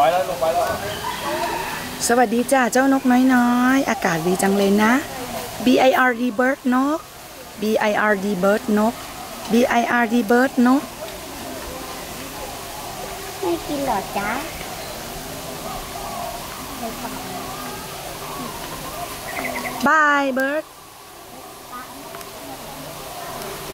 ปแล้วลงไปแล้วสวัสดีจ้าเจ้านกน้อยๆ อากาศดีจังเลยนะ B I R D bird นก B I R D bird นก B I R D bird นก ไม่กินหรอจ๊ะ Bye bird